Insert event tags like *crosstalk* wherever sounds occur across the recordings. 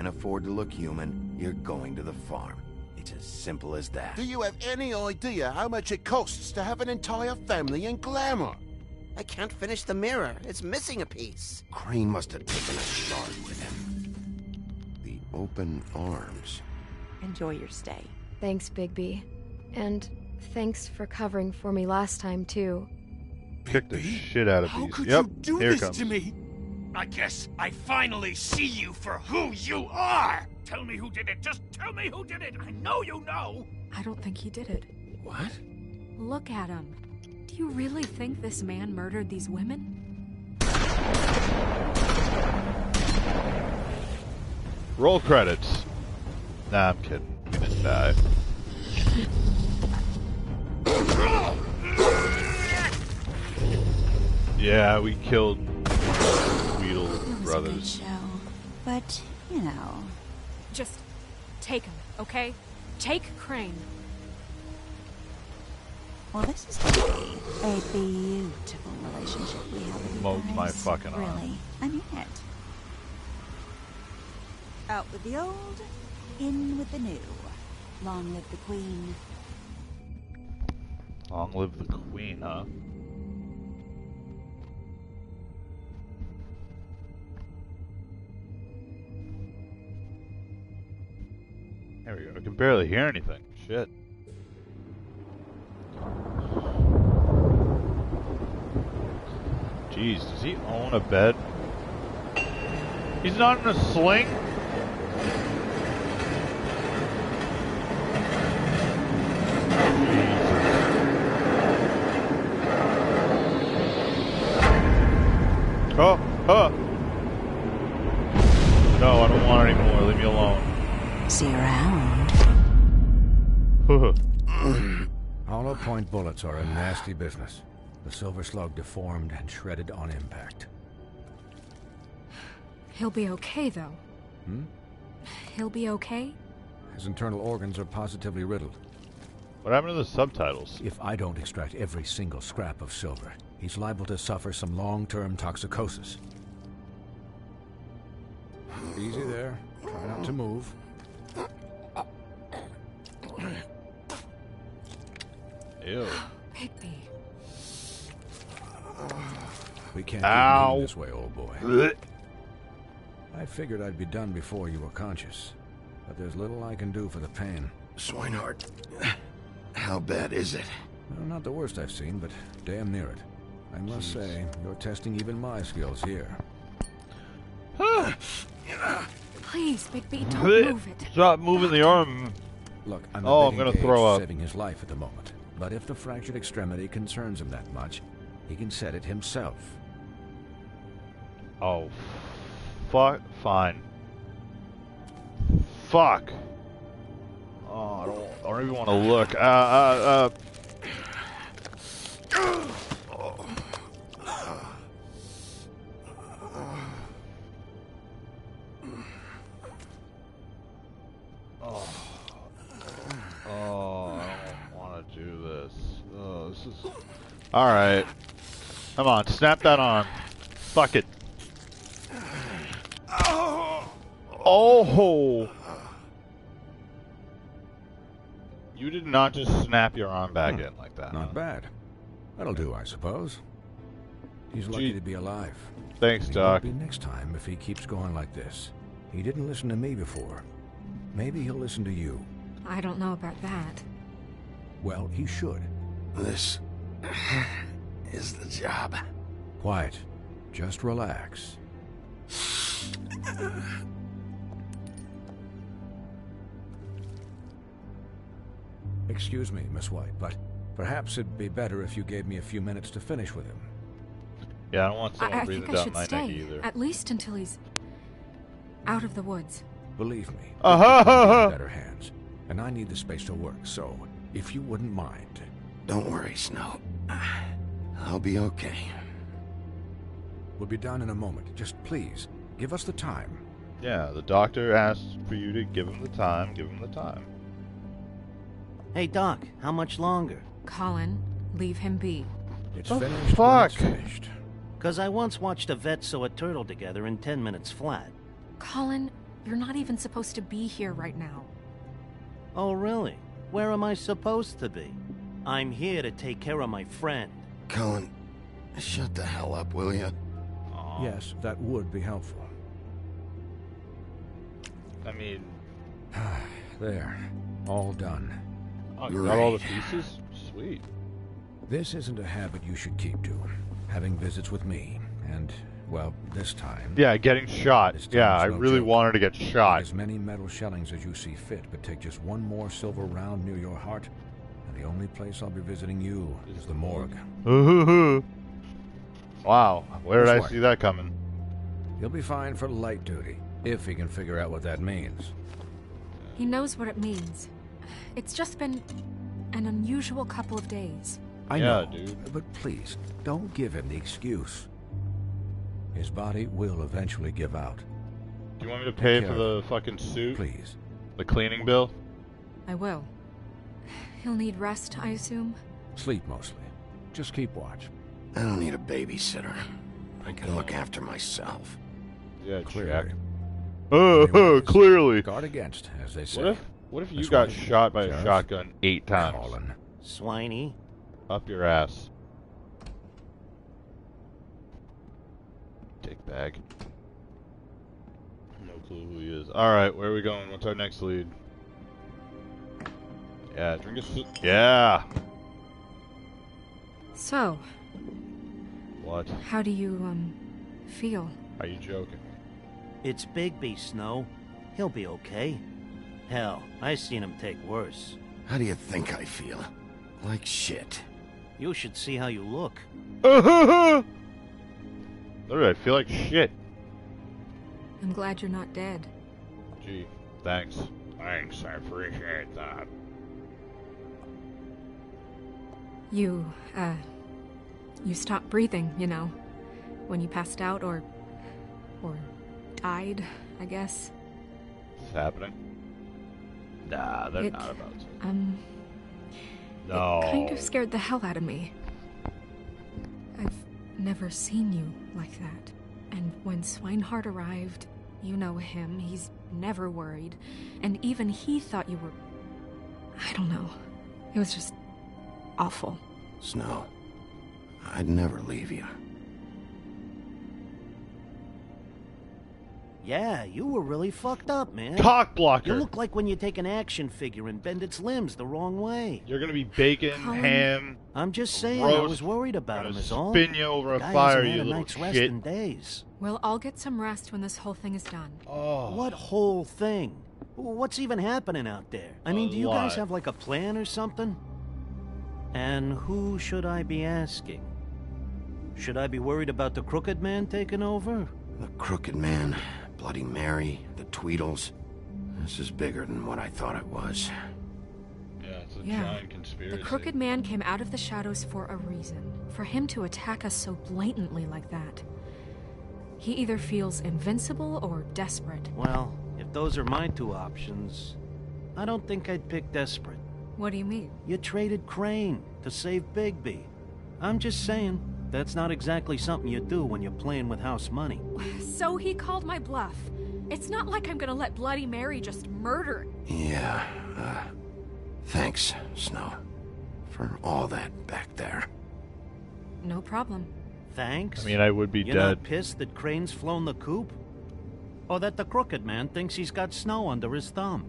can't afford to look human, you're going to the farm. It's as simple as that. Do you have any idea how much it costs to have an entire family in glamour? I can't finish the mirror. It's missing a piece. Crane must have taken a shard with him. The open arms. Enjoy your stay. Thanks, Bigby. And thanks for covering for me last time, too. Kick the shit out of How these. could Yep, you do here this comes. to me? I guess I finally see you for who you are. Tell me who did it. Just tell me who did it. I know you know. I don't think he did it. What? Look at him. Do you really think this man murdered these women? Roll credits. Nah, I'm kidding. He didn't die. Yeah, we killed brothers. show. But, you know, Just take him, okay? Take Crane. well, this is going to be a beautiful relationship we have with you Smoked my guys. fucking arm. Really. I mean it. Out with the old, in with the new. Long live the queen. Long live the queen, huh? There we go. I can barely hear anything. Shit. Jeez, does he own a bed? He's not in a sling? Oh, oh. No, I don't want it anymore. Leave me alone. See you around. *laughs* Hollow point bullets are a nasty business. The silver slug deformed and shredded on impact. He'll be okay, though. Hmm? He'll be okay? His internal organs are positively riddled. What happened to the subtitles? If I don't extract every single scrap of silver, he's liable to suffer some long-term toxicosis. Easy there. Try not to move. Ew. Bigby. We can't Ow. keep this way, old boy. Blech. I figured I'd be done before you were conscious, but there's little I can do for the pain. Swinehart, how bad is it? Well, not the worst I've seen, but damn near it. I must say, you're testing even my skills here. Please, Bigby, don't Blech. move it. Stop moving the arm. Look, I'm Oh, a I'm gonna throw up. saving his life at the moment. But if the fractured extremity concerns him that much, he can set it himself. Oh, fuck. Fine. Fuck. Oh, I don't, I don't even want to look. Uh, uh, uh. Alright. Come on, snap that arm. Fuck it. Oh! You did not just snap your arm back hmm. in like that. Not huh? bad. That'll do, I suppose. He's lucky Gee. to be alive. Thanks, He Doc. be next time if he keeps going like this. He didn't listen to me before. Maybe he'll listen to you. I don't know about that. Well, he should. This *sighs* is the job. Quiet. Just relax. Excuse me, Miss White, but perhaps it'd be better if you gave me a few minutes to finish with him. Yeah, I don't want I, someone I breathing think I down should my neck stay, either. at least until he's out of the woods. Believe me, Uh-huh. he's in better hands, and I need the space to work. So, if you wouldn't mind, Don't worry, Snow. I'll be okay. we'll be done in a moment. Just please give us the time. Yeah, the doctor asked for you to give him the time. Give him the time. Hey, Doc, how much longer? Colin, leave him be. It's The finished. when it's finished. Because I once watched a vet sew a turtle together in 10 minutes flat. Colin, You're not even supposed to be here right now. Oh, really? Where am I supposed to be? I'm here to take care of my friend. Colin, shut the hell up, will you? Aw. Yes, that would be helpful. I mean, *sighs* There. All done. oh, you got all the pieces? Sweet. This isn't a habit you should keep to. Having visits with me, and, well, this time... Yeah, getting shot. Yeah, I no really joke. wanted to get shot. as many metal shellings as you see fit, but take just one more silver round near your heart, and the only place I'll be visiting you is the morgue. Ooh. *laughs* wow, where did I see that coming? He'll be fine for light duty, if he can figure out what that means. He knows what it means. It's just been an unusual couple of days. I Yeah, know, dude. but please, don't give him the excuse. His body will eventually give out. Do you want me to pay care for the fucking suit? Please. The cleaning bill? I will. He'll need rest, I assume. Sleep mostly. Just keep watch. I don't need a babysitter. I can look after myself. Yeah, Clearly. check. Oh, Anyways, clearly. Guard against, as they say. What if what if you This got shot by a shotgun eight times? Colin. Swiney. Up your ass. Dick bag. No clue who he is. Alright, where are we going? What's our next lead? Yeah, drink a s- Yeah! So, What? how do you, um, feel? Are you joking? It's Bigby, Snow. He'll be okay. Hell, I seen him take worse. How do you think I feel? Like shit. You should see how you look. *laughs* Literally, I feel like shit. I'm glad you're not dead. Gee, thanks. Thanks, I appreciate that. You, uh, you stopped breathing, you know, when you passed out or, or died, I guess. It's happening. Nah, they're It- not about to. Um, No. it kind of scared the hell out of me. I've never seen you like that. And when Swinehart arrived, you know him, he's never worried. And even he thought you were. I don't know. It was just awful. Snow, I'd never leave you. Yeah, you were really fucked up, man. Cock blocker. You look like when you take an action figure and bend its limbs the wrong way. You're gonna be bacon, Colin. ham. I'm just saying, I was worried about gonna him, is all. Spin you over a Guy fire, you a little night's rest shit. in days. Well, I'll get some rest when this whole thing is done. Oh. What whole thing? What's even happening out there? I mean, A do you guys have like a plan or something? And who should I be asking? Should I be worried about the crooked man taking over? The Crooked Man, Bloody Mary, the Tweedles. This is bigger than what I thought it was. Yeah, it's a Yeah. giant conspiracy. The Crooked Man came out of the shadows for a reason. For him to attack us so blatantly like that. He either feels invincible or desperate. Well, if those are my two options, I don't think I'd pick desperate. What do you mean? You traded Crane to save Bigby. I'm just saying, that's not exactly something you do when you're playing with house money. So he called my bluff. It's not like I'm gonna let Bloody Mary just murder. Yeah, uh, thanks, Snow, for all that back there. No problem. Thanks. I mean, I would be You're dead. not pissed that Crane's flown the coop? Or that the crooked man thinks he's got snow under his thumb?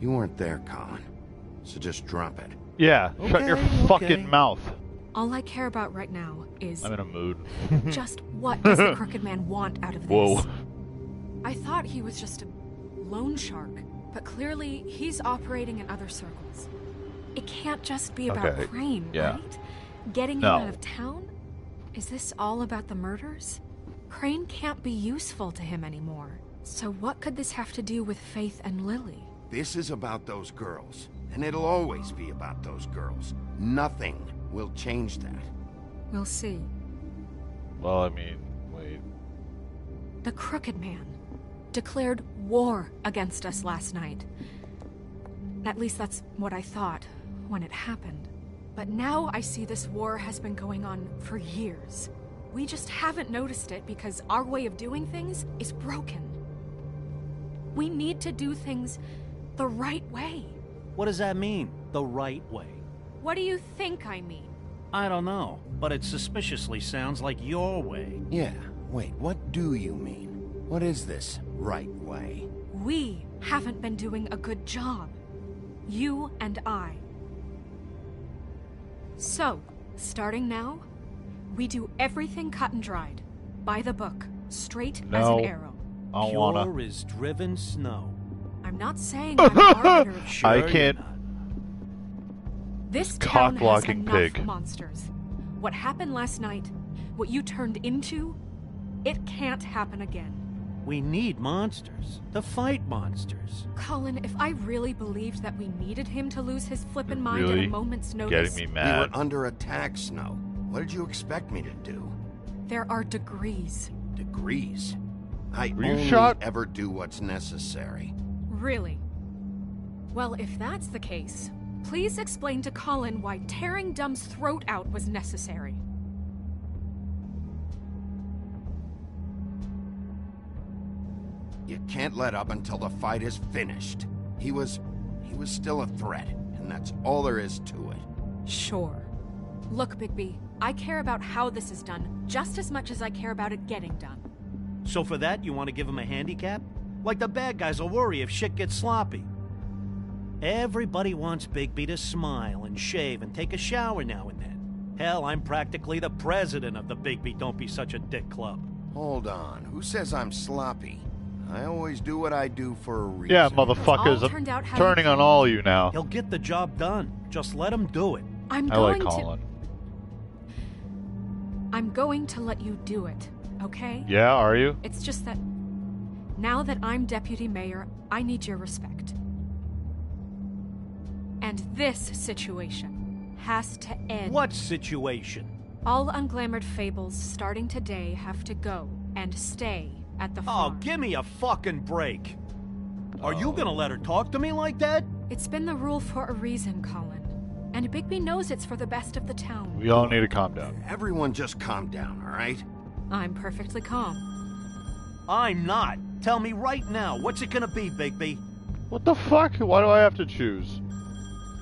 You weren't there, Colin, so just drop it. Yeah, shut your Okay, fucking okay. mouth. All I care about right now is I'm in a mood. *laughs* *laughs* just what does the Crooked Man want out of this? Whoa. I thought he was just a loan shark, but clearly he's operating in other circles. It can't just be about Okay, Crane, yeah. right? Getting No. him out of town? Is this all about the murders? Crane can't be useful to him anymore. So what could this have to do with Faith and Lily? This is about those girls, and it'll always be about those girls. Nothing will change that. We'll see. Well, I mean, wait. The Crooked Man declared war against us last night. At least that's what I thought when it happened. But now I see this war has been going on for years. We just haven't noticed it because our way of doing things is broken. We need to do things the right way. What does that mean, the right way? What do you think I mean? I don't know, but it suspiciously sounds like your way. Yeah, wait, what do you mean? What is this right way? We haven't been doing a good job. You and I. So, starting now, we do everything cut and dried. By the book, straight as an arrow. I don't Pure wanna. is driven snow. I'm not saying I'm arbiter of *laughs* Sure I can't- This town has Cock-blocking enough pig. monsters. What happened last night, what you turned into, it can't happen again. We need monsters to fight monsters. Colin, if I really believed that we needed him to lose his flippin' mind at Really a moment's getting notice, me We mad. were under attack, Snow. What did you expect me to do? there are degrees. Degrees. I Were you only shot? ever do what's necessary. Really? Well, if that's the case, please explain to Colin why tearing Dum's throat out was necessary. You can't let up until the fight is finished. He was... he was still a threat, and that's all there is to it. Sure. Look, Bigby, I care about how this is done just as much as I care about it getting done. So for that, you want to give him a handicap? Like the bad guys will worry if shit gets sloppy. Everybody wants Bigby to smile and shave and take a shower now and then. Hell, I'm practically the president of the Bigby Don't Be Such a Dick Club. Hold on. Who says I'm sloppy? I always do what I do for a reason. Yeah, motherfuckers. all turned out I'm turning on planned. all you now. He'll get the job done. Just let him do it. I'm I like going to Colin. I'm going to let you do it, okay? Yeah, are you? It's just that now that I'm deputy mayor, I need your respect. And this situation has to end. What situation? All unglamored fables starting today have to go and stay at the farm. Oh, farm. give me a fucking break. Are you gonna let her talk to me like that? It's been the rule for a reason, Colin. And Bigby knows it's for the best of the town. We all need to calm down. Everyone just calm down, all right? I'm perfectly calm. I'm not. Tell me right now, what's it gonna be, Bigby? What the fuck? Why do I have to choose?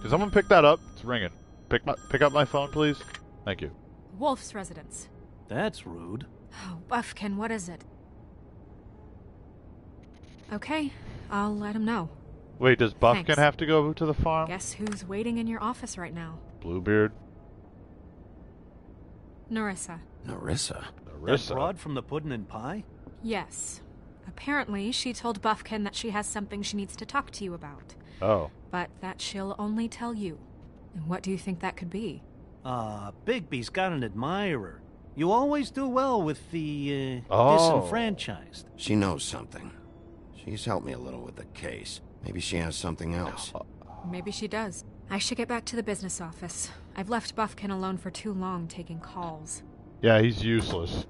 Can someone pick that up? It's ringing. Pick my, pick up my phone, please. Thank you. Wolf's residence. That's rude. Oh, Buffkin, what is it? Okay, I'll let him know. Wait, does Buffkin Thanks. have to go to the farm? Guess who's waiting in your office right now? Bluebeard. Nerissa. Nerissa. Nerissa? That Nerissa. broad from the pudding and pie? Yes. Apparently, she told Buffkin that she has something she needs to talk to you about, Oh. but that she'll only tell you. And what do you think that could be? Ah, Bigby's got an admirer. You always do well with the, uh, Oh. disenfranchised. She knows something. She's helped me a little with the case. Maybe she has something else. Maybe she does. I should get back to the business office. I've left Buffkin alone for too long taking calls. Yeah, he's useless.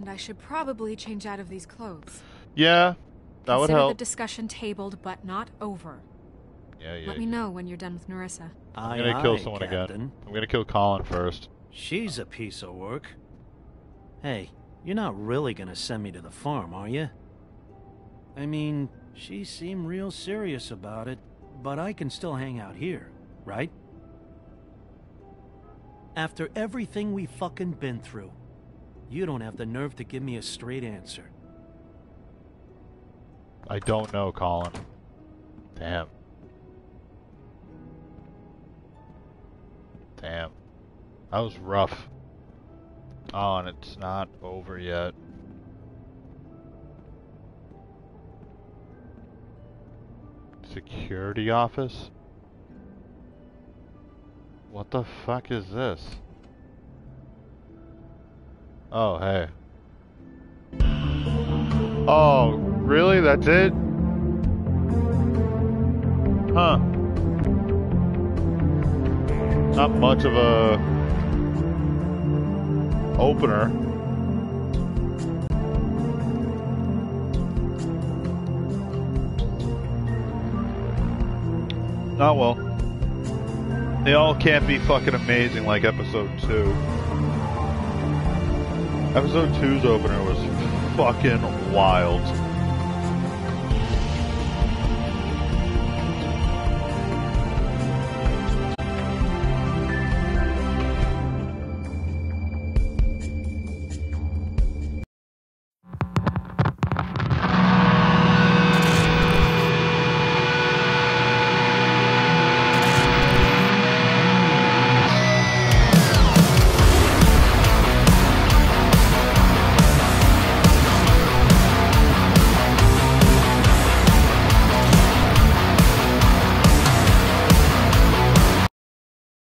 And I should probably change out of these clothes. Yeah, that would Consider help. the discussion tabled, but not over. Yeah, yeah. Let me know when you're done with Nerissa. I'm gonna kill aye, someone Captain. again. I'm gonna kill Colin first. She's a piece of work. Hey, you're not really gonna send me to the farm, are you? I mean, she seemed real serious about it, but I can still hang out here, right? After everything we fucking been through, you don't have the nerve to give me a straight answer. I don't know, Colin. Damn. Damn. That was rough. Oh, and it's not over yet. Security office? What the fuck is this? Oh, hey. Oh, really? That's it? Huh. Not much of a opener. Not well. They all can't be fucking amazing like episode 2. Episode 2's opener was fucking wild.